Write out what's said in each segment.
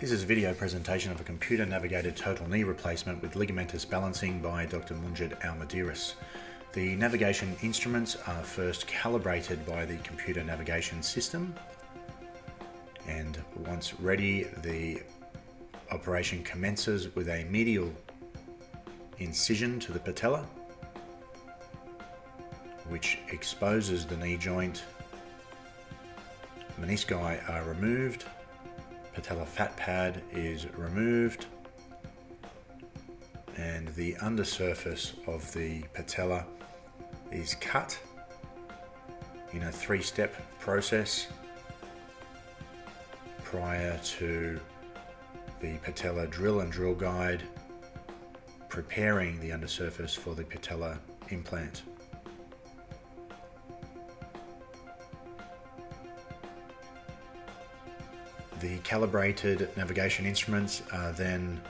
This is a video presentation of a computer navigated total knee replacement with ligamentous balancing by Dr. Munjed Al Muderis. The navigation instruments are first calibrated by the computer navigation system and once ready the operation commences with a medial incision to the patella which exposes the knee joint. Menisci are removed patella fat pad is removed and the undersurface of the patella is cut in a three-step process prior to the patella drill and drill guide preparing the undersurface for the patella implant. The calibrated navigation instruments are then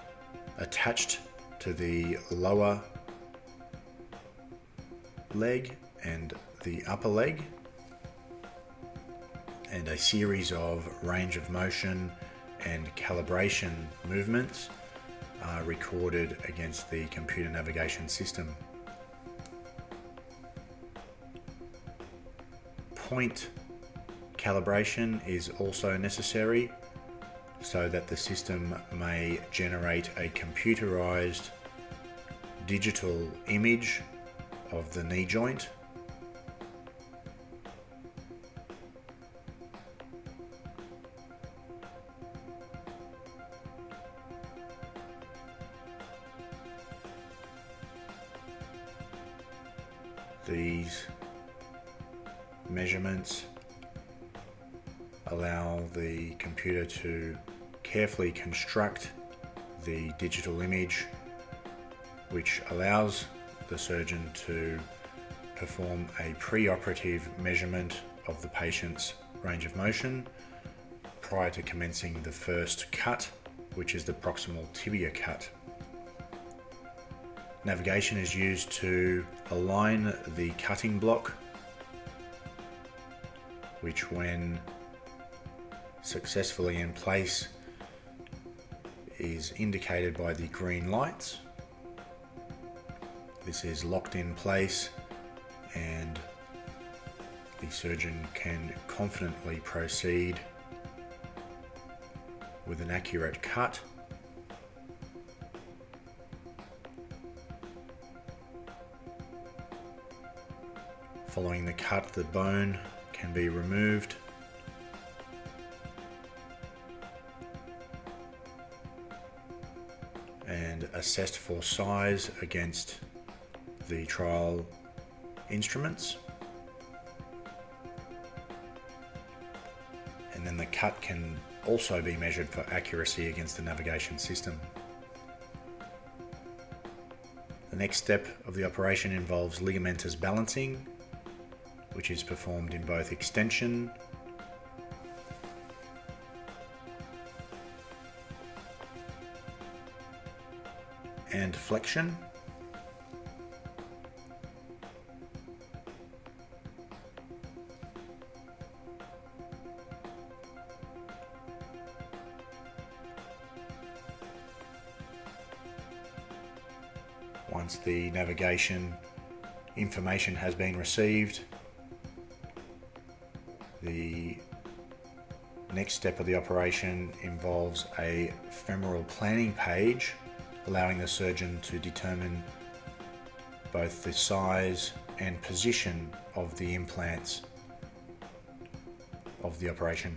attached to the lower leg and the upper leg and a series of range of motion and calibration movements are recorded against the computer navigation system. Point calibration is also necessary so that the system may generate a computerized digital image of the knee joint. These measurements allow the computer to carefully construct the digital image which allows the surgeon to perform a preoperative measurement of the patient's range of motion prior to commencing the first cut, which is the proximal tibia cut. Navigation is used to align the cutting block, which when successfully in place is indicated by the green lights. This is locked in place and the surgeon can confidently proceed with an accurate cut. Following the cut, the bone can be removed and assessed for size against the trial instruments. And then the cut can also be measured for accuracy against the navigation system. The next step of the operation involves ligamentous balancing, which is performed in both extension and flexion. Once the navigation information has been received, the next step of the operation involves a femoral planning page allowing the surgeon to determine both the size and position of the implants of the operation.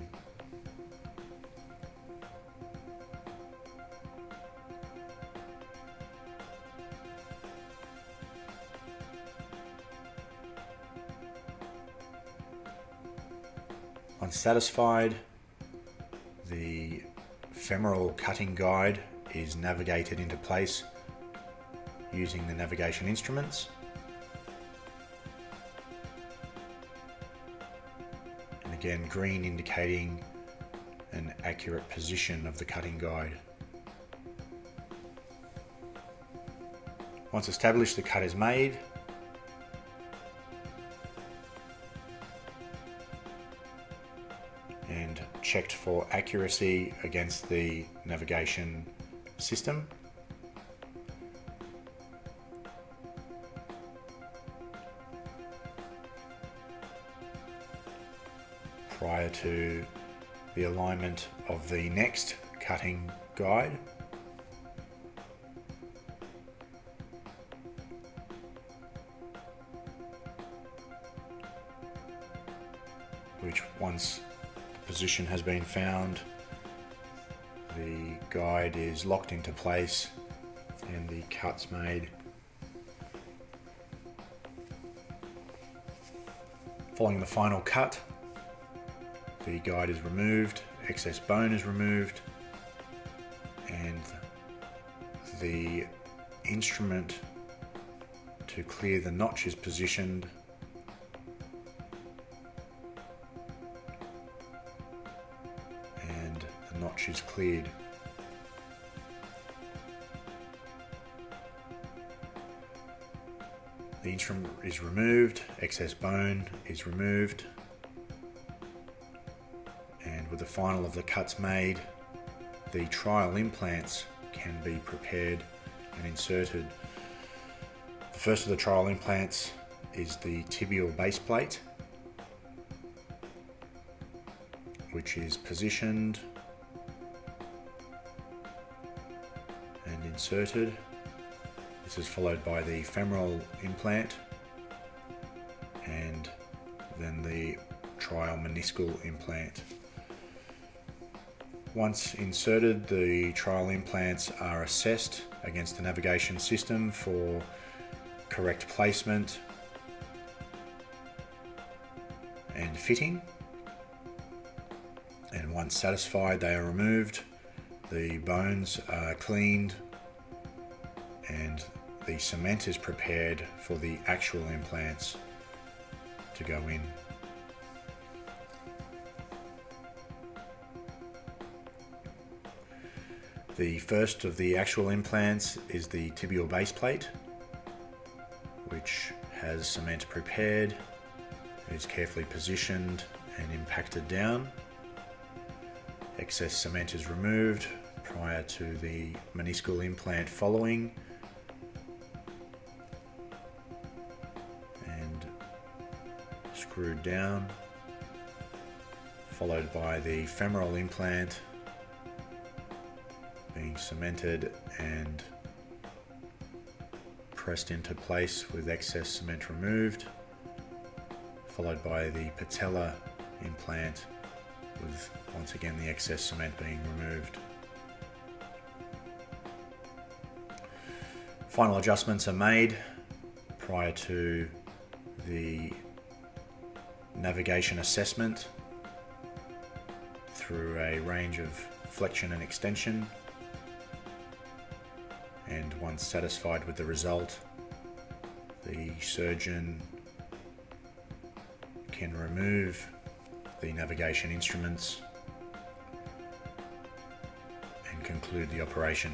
Once satisfied, the femoral cutting guide is navigated into place using the navigation instruments. And again, green indicating an accurate position of the cutting guide. Once established, the cut is made. And checked for accuracy against the navigation system. Prior to the alignment of the next cutting guide. which once the position has been found, the guide is locked into place and the cuts made. Following the final cut, the guide is removed, excess bone is removed, and the instrument to clear the notch is positioned notch is cleared. The instrument is removed, excess bone is removed, and with the final of the cuts made, the trial implants can be prepared and inserted. The first of the trial implants is the tibial base plate, which is positioned inserted. This is followed by the femoral implant and then the trial meniscal implant. Once inserted, the trial implants are assessed against the navigation system for correct placement and fitting. And once satisfied, they are removed. The bones are cleaned and the cement is prepared for the actual implants to go in. The first of the actual implants is the tibial base plate, which has cement prepared, is carefully positioned and impacted down. Excess cement is removed prior to the meniscal implant following screwed down, followed by the femoral implant being cemented and pressed into place with excess cement removed, followed by the patella implant with once again the excess cement being removed. Final adjustments are made prior to the navigation assessment through a range of flexion and extension and once satisfied with the result the surgeon can remove the navigation instruments and conclude the operation.